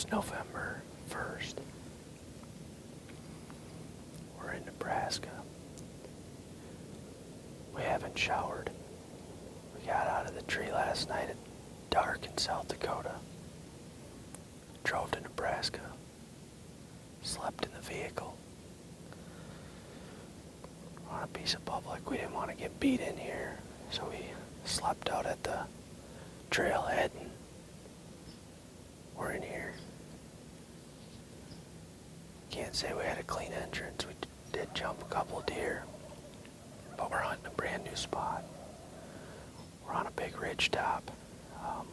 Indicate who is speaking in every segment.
Speaker 1: It's November 1st. We're in Nebraska. We haven't showered. We got out of the tree last night at dark in South Dakota. Drove to Nebraska. Slept in the vehicle. On a piece of public, we didn't want to get beat in here, so we slept out at the trailhead and we're in here. Can't say we had a clean entrance. We did jump a couple deer, but we're hunting a brand new spot. We're on a big ridge top. Um,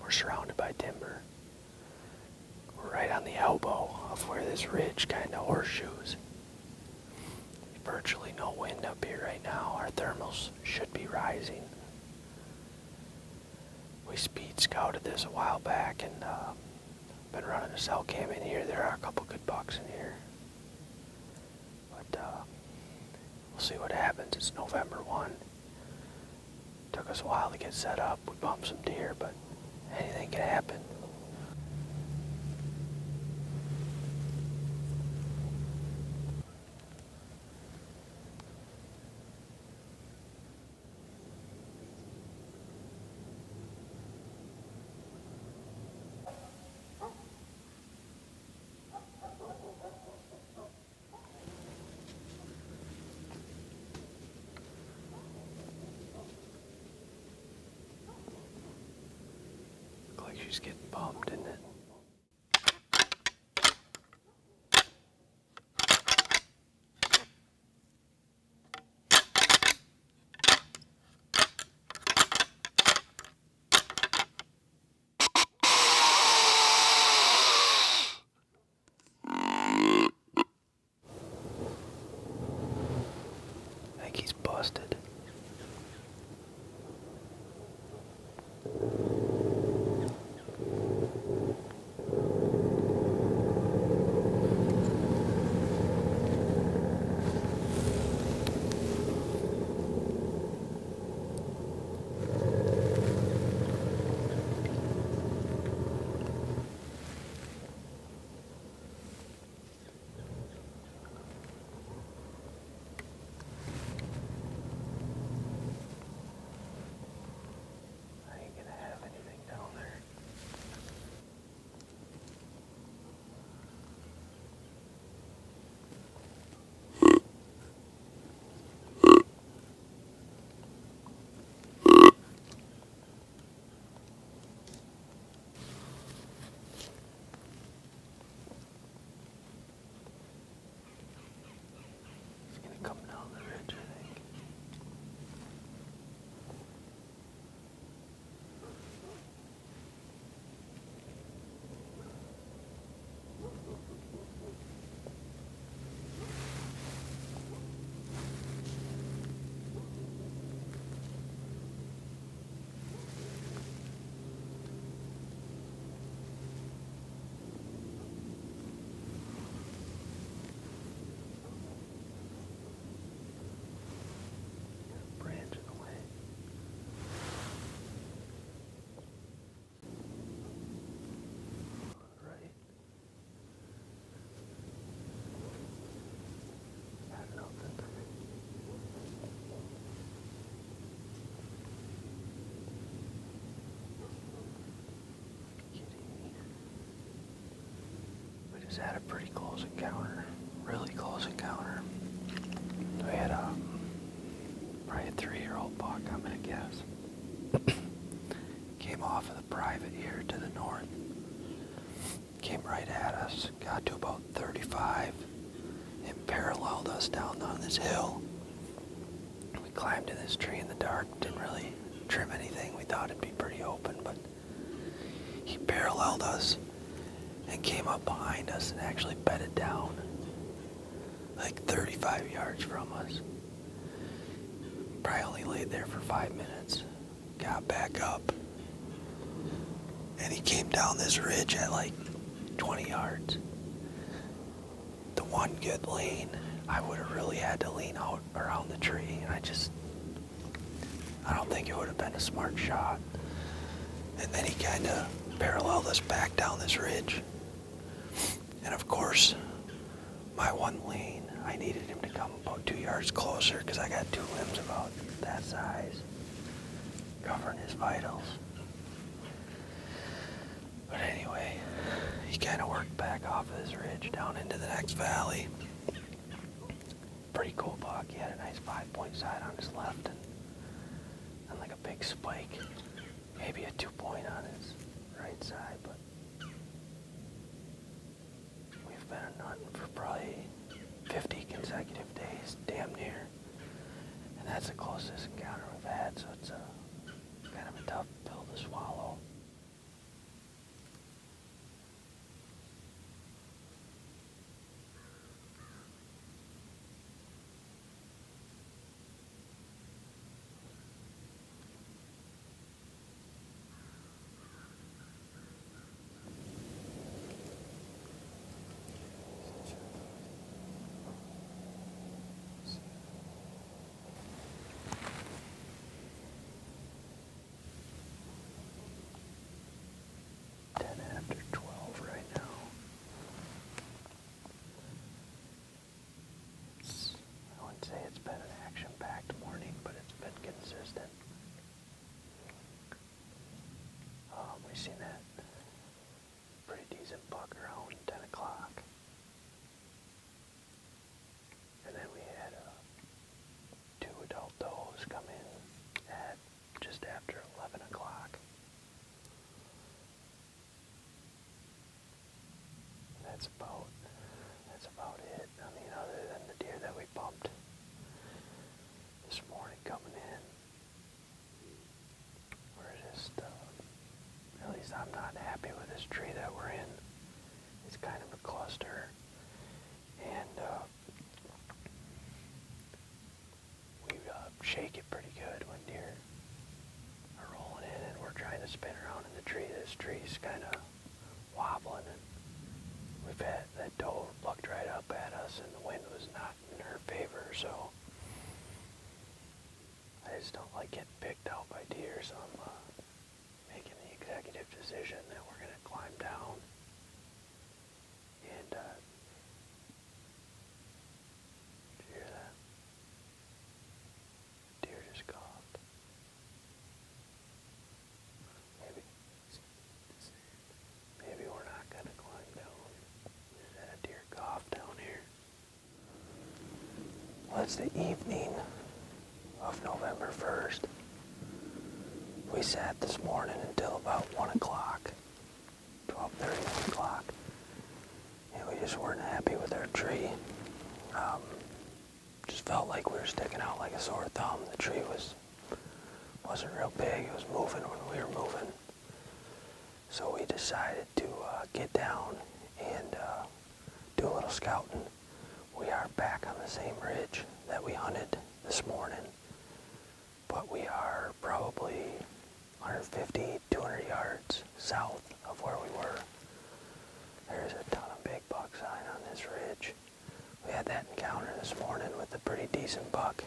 Speaker 1: we're surrounded by timber. We're right on the elbow of where this ridge kind of horseshoes. Virtually no wind up here right now. Our thermals should be rising. We speed scouted this a while back and uh, been running a cell cam in here. There are a couple good bucks in here. But uh, we'll see what happens. It's November 1. Took us a while to get set up. We bumped some deer, but anything can happen. Look like she's getting bumped, isn't it? We had a pretty close encounter. Really close encounter. We had a probably a three-year-old buck, I'm gonna guess. Came off of the private here to the north. Came right at us, got to about 35, and paralleled us down on this hill. We climbed in this tree in the dark, didn't really trim anything. We thought it'd be pretty open, but he paralleled us and came up behind us and actually bedded down like 35 yards from us. Probably only laid there for five minutes. Got back up. And he came down this ridge at like 20 yards. The one good lane, I would have really had to lean out around the tree. And I just, I don't think it would have been a smart shot. And then he kind of paralleled us back down this ridge. And of course, my one lane, I needed him to come about two yards closer because I got two limbs about that size covering his vitals. But anyway, he kind of worked back off of his ridge down into the next valley. Pretty cool buck. He had a nice five point side on his left and, and like a big spike. Maybe a two point on his right side, but hunting for probably 50 consecutive days, damn near. And that's the closest encounter we've had, so it's a kind of a tough pill to swallow. Ten after twelve right now. It's, I wouldn't say it's been an action-packed morning, but it's been consistent. Um, we seen that pretty decent buck around ten o'clock, and then we had uh, two adult does come in at just after eleven o'clock. That's about that's about it. I mean, other than the deer that we bumped this morning coming in, we're just uh, at least I'm not happy with this tree that we're in. It's kind of a cluster, and uh, we uh, shake it pretty good when deer are rolling in, and we're trying to spin around in the tree. This tree's kind of wobbling, and we've had that doe looked right up at us, and the wind was not in her favor. So I just don't like getting picked out by deer, so I'm uh, that we're going to climb down and. Uh, did you hear that? Deer just coughed. Maybe. Maybe we're not gonna climb down. Is that deer cough down here? Well, it's the evening of November 1st. We sat this morning until about 1 o'clock, 12.30, 1 o'clock, and we just weren't happy with our tree. Um, just felt like we were sticking out like a sore thumb. The tree was wasn't real big. It was moving when we were moving. So we decided to uh, get down and uh, do a little scouting. We are back on the same ridge that we hunted this morning, but we are probably 150, 200 yards south of where we were. There's a ton of big buck sign on this ridge. We had that encounter this morning with a pretty decent buck.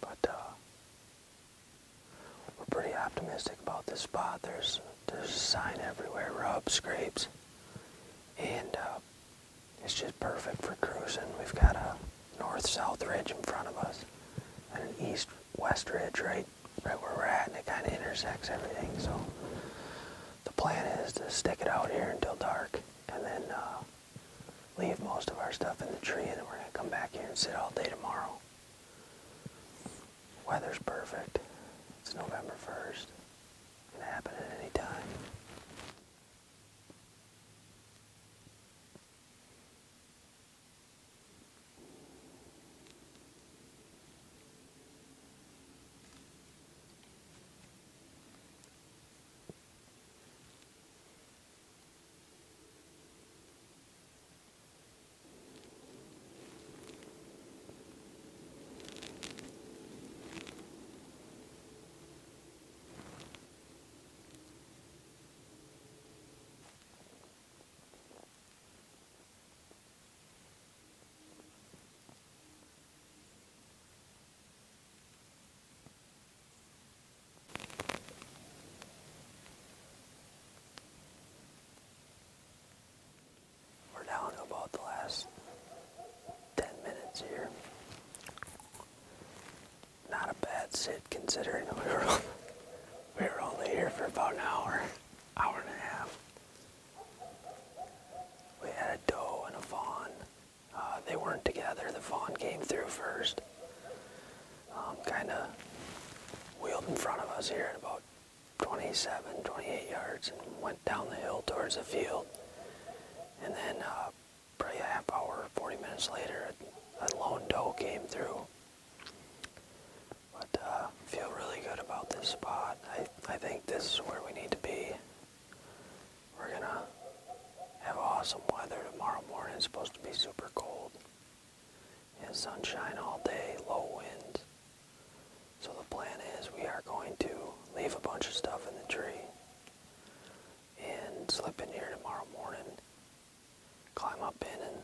Speaker 1: But uh, we're pretty optimistic about this spot. There's there's a sign everywhere, rub, scrapes, and uh, it's just perfect for cruising. We've got a north-south ridge in front of us and an east-west ridge right right where we're at, and it kind of intersects everything. So the plan is to stick it out here until dark, and then uh, leave most of our stuff in the tree, and then we're gonna come back here and sit all day tomorrow. Weather's perfect. It's November 1st. Towards the field. And then uh, probably a half hour, 40 minutes later, a, lone doe came through. But uh, feel really good about this spot. I, I think this is where we need to be. We're gonna have awesome weather tomorrow morning. It's supposed to be super cold. And sunshine all day, low winds. So the plan is we are going to leave a bunch of stuff in the tree slip in here tomorrow morning, climb up in and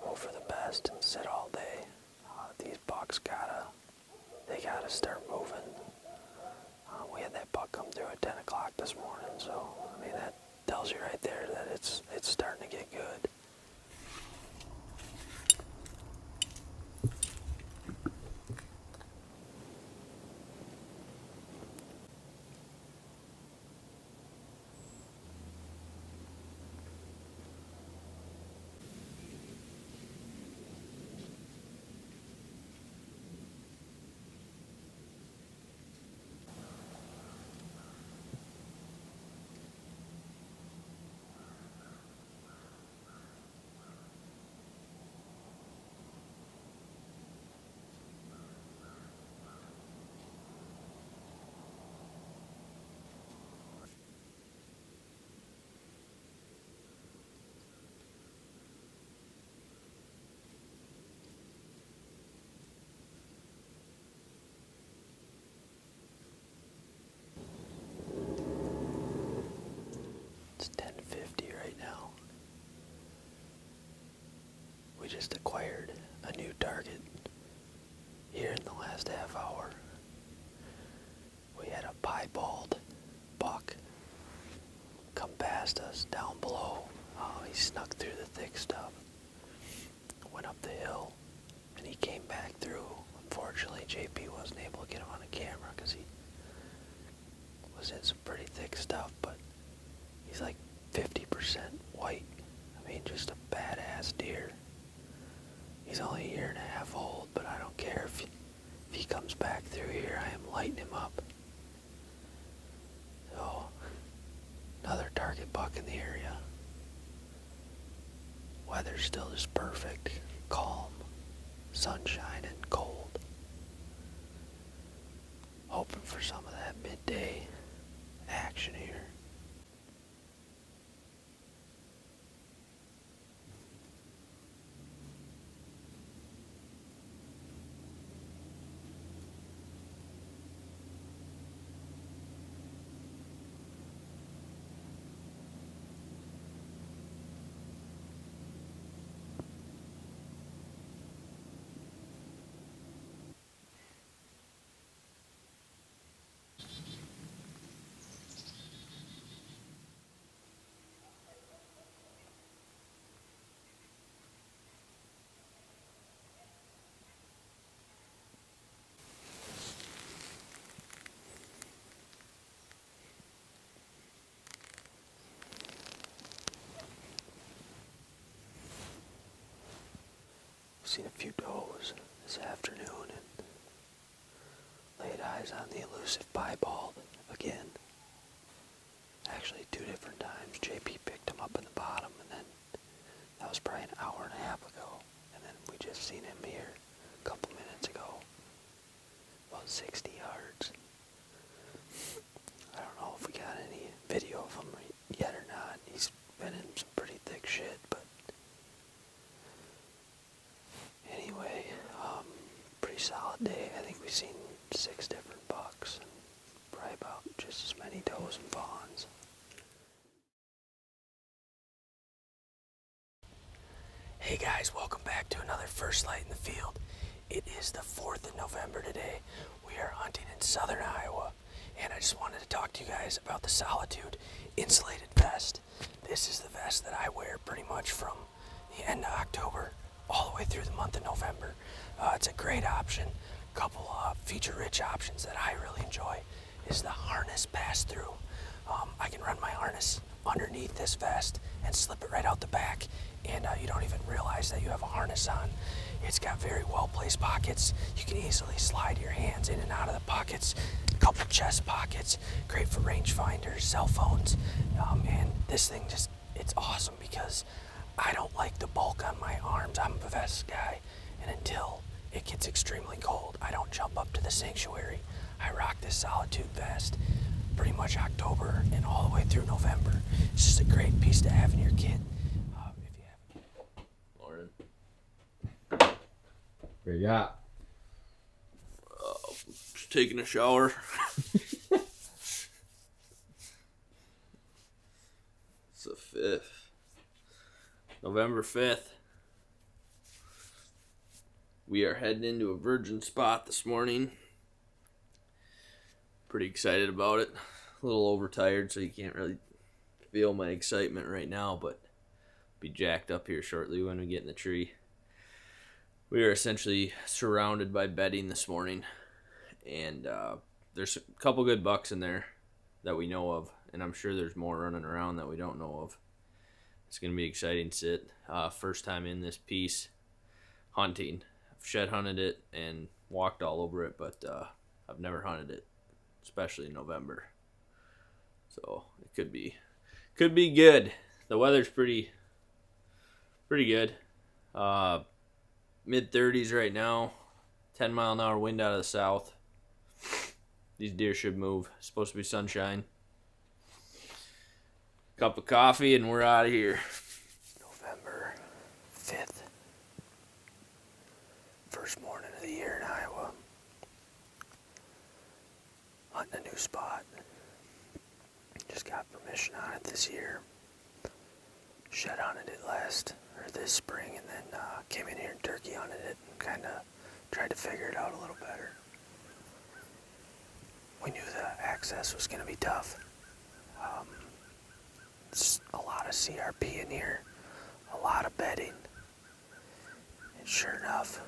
Speaker 1: hope for the best and sit all day. Uh, these bucks gotta, they gotta start moving. Uh, we had that buck come through at 10 o'clock this morning, so I mean that tells you right there that it's it's starting to get good. It's 1050 right now. We just acquired a new target here in the last half hour. We had a piebald buck come past us down below. Oh, he snuck through the thick stuff. Went up the hill and he came back through. Unfortunately, JP wasn't able to get him on a camera because he was in some pretty thick stuff, but he's like 50% white. I mean, just a badass deer. He's only a year and a half old, but I don't care if he, if he comes back through here. I am lighting him up. So, another target buck in the area. Weather still is perfect, calm, sunshine, and cold. Hoping for some of that midday action here. Seen a few does this afternoon and laid eyes on the elusive piebald again. Actually, two different times. JP picked him up in the bottom, and then that was probably an hour and a half ago. And then we just seen him here a couple minutes ago, about 60 yards. I don't know if we got any video of him yet or not. He's been in some pretty thick shit, but anyway, um, pretty solid day. I think we've seen six different bucks and probably about just as many does and fawns. Hey guys, welcome back to another First Lite in the Field. It is the 4th of November today. We are hunting in southern Iowa, and I just wanted to talk to you guys about the Solitude Insulated Vest. This is the vest that I wear pretty much from the end of October all the way through the month of November. Uh, it's a great option. Couple feature-rich options that I really enjoy is the harness pass-through. Um, I can run my harness underneath this vest and slip it right out the back, and uh, you don't even realize that you have a harness on. It's got very well-placed pockets. You can easily slide your hands in and out of the pockets. A couple chest pockets, great for rangefinders, cell phones, um, and this thing just, it's awesome because I don't like the bulk on my arms. I'm a vest guy, and until it gets extremely cold, I don't jump up to the sanctuary. I rock this solitude vest pretty much October and all the way through November. It's just a great piece to have in your kit. Uh, if you have
Speaker 2: Morning.
Speaker 3: What you got?
Speaker 2: Just taking a shower. it's the fifth. November fifth. We are heading into a virgin spot this morning. Pretty excited about it. A little overtired, so you can't really feel my excitement right now, but be jacked up here shortly when we get in the tree. We are essentially surrounded by bedding this morning, and uh, there's a couple good bucks in there that we know of, and I'm sure there's more running around that we don't know of. It's gonna be exciting sit. Uh, first time in this piece hunting. Shed hunted it and walked all over it, but uh, I've never hunted it, especially in November. So it could be could be good. The weather's pretty pretty good. Uh, mid 30s right now. 10 mile an hour wind out of the south. These deer should move. It's supposed to be sunshine. Cup of coffee and we're out of here.
Speaker 1: November 5th. First morning of the year in Iowa. Hunting a new spot. Just got permission on it this year. Shed hunted it last, or this spring, and then uh, came in here and turkey hunted it and kind of tried to figure it out a little better. We knew the access was going to be tough. Um, a lot of CRP in here, a lot of bedding. And sure enough,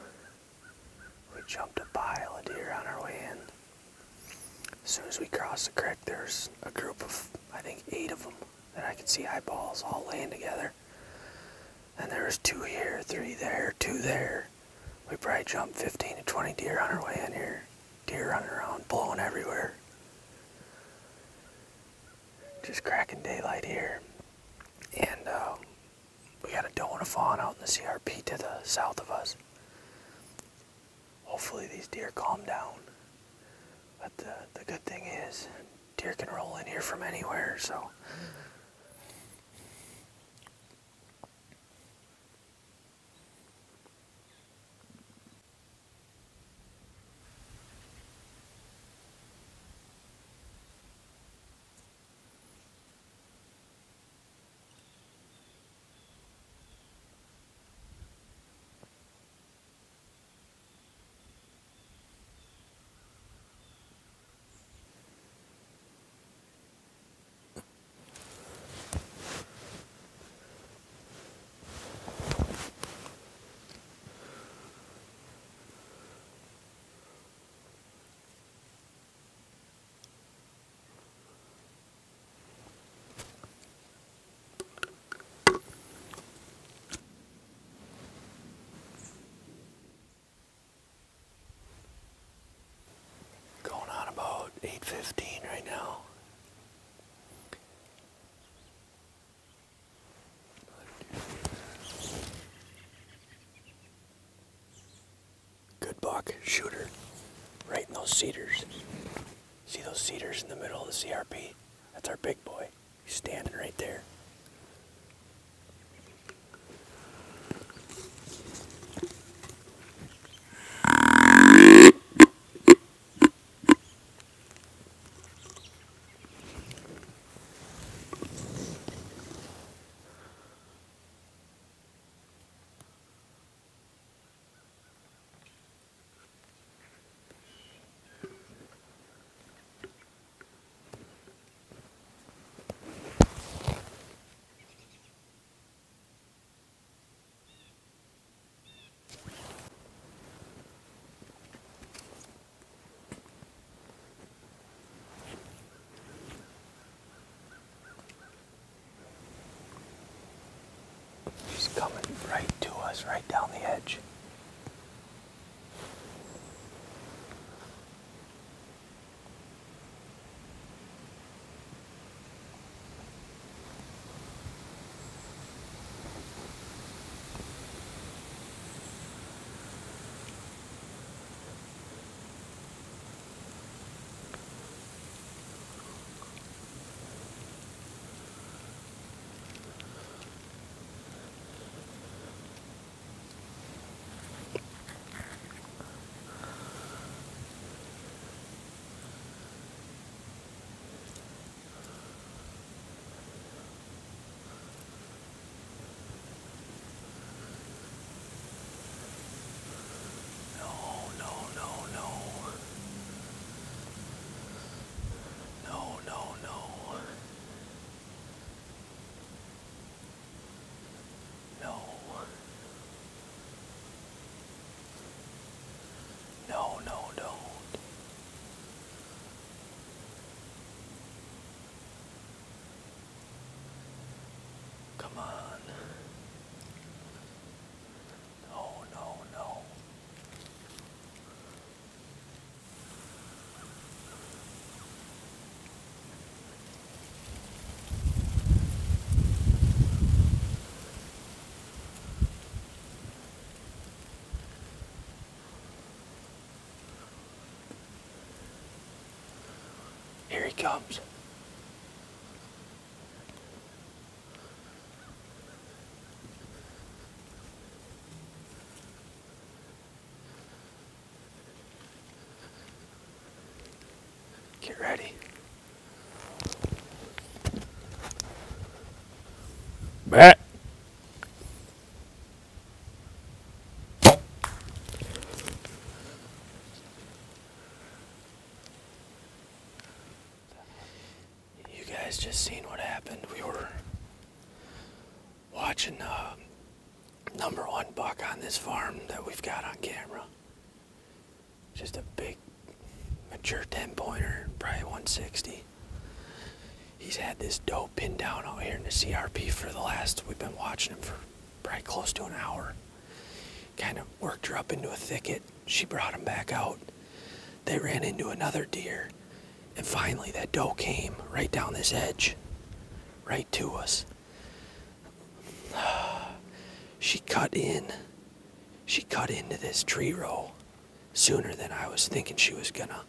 Speaker 1: jumped a pile of deer on our way in. As soon as we crossed the creek, there's a group of, I think, eight of them that I could see eyeballs all laying together. And there was two here, three there, two there. We probably jumped 15 to 20 deer on our way in here. Deer running around, blowing everywhere. Just cracking daylight here. And uh, we got a doe and a fawn out in the CRP to the south of us. Hopefully these deer calm down. But the, the good thing is, deer can roll in here from anywhere, so. Going on about 8.15 right now. Good buck, shooter, right in those cedars. See those cedars in the middle of the CRP? That's our big boy. He's standing right there. Coming right to us, right down the edge. No, no, no, no. No, no, no. No. No, no, don't. Come on. No, no, no. Here he comes. Get ready.
Speaker 4: Bat.
Speaker 1: You guys just seen what happened. We were watching uh, number one buck on this farm that we've got on camera. Just a big, mature 10 pointer, probably 160. He's had this doe pinned down out here in the CRP for the last, we've been watching him for probably close to an hour. Kind of worked her up into a thicket. She brought him back out. They ran into another deer. And finally, that doe came right down this edge, right to us. She cut in. She cut into this tree row sooner than I was thinking she was gonna.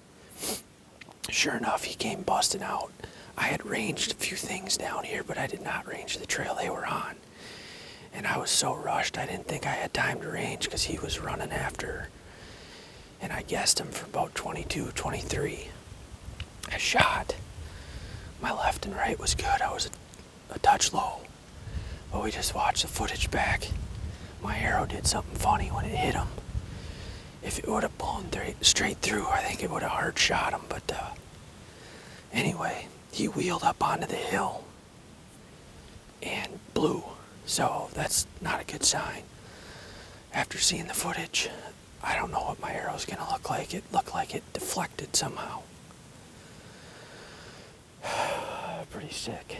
Speaker 1: Sure enough, he came busting out. I had ranged a few things down here, but I did not range the trail they were on. And I was so rushed, I didn't think I had time to range because he was running after her. And I guessed him for about 22, 23. I shot. My left and right was good. I was a, a touch low. But we just watched the footage back. My arrow did something funny when it hit him. If it would have blown th- straight through, I think it would have hard shot him. But uh, anyway, he wheeled up onto the hill and blew. So that's not a good sign. After seeing the footage, I don't know what my arrow's gonna look like. It looked like it deflected somehow. Pretty sick.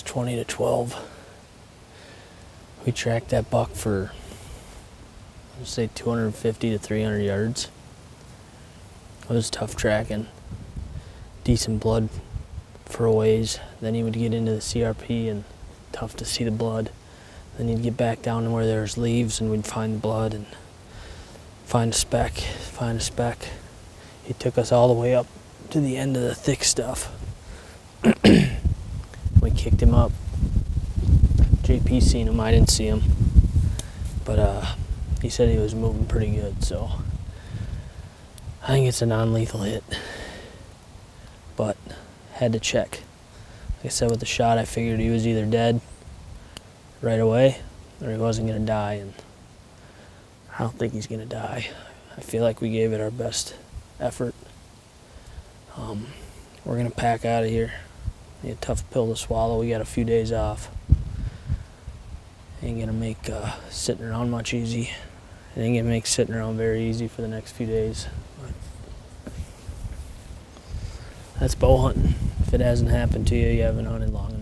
Speaker 1: That's 20 to 12. We tracked that buck for, let's say, 250 to 300 yards. It was tough tracking. Decent blood for a ways. Then he would get into the CRP and tough to see the blood. Then he'd get back down to where there's leaves and we'd find the blood and find a speck, find a speck. He took us all the way up to the end of the thick stuff. Kicked him up. JP seen him, I didn't see him. But uh, he said he was moving pretty good, so I think it's a non lethal hit. But had to check. Like I said, with the shot, I figured he was either dead right away or he wasn't going to die. And I don't think he's going to die. I feel like we gave it our best effort. Um, we're going to pack out of here. A tough pill to swallow. We got a few days off. Ain't to make uh, sitting around much easy. It ain't to make sitting around very easy for the next few days. But that's bow hunting. If it hasn't happened to you, you haven't hunted long enough.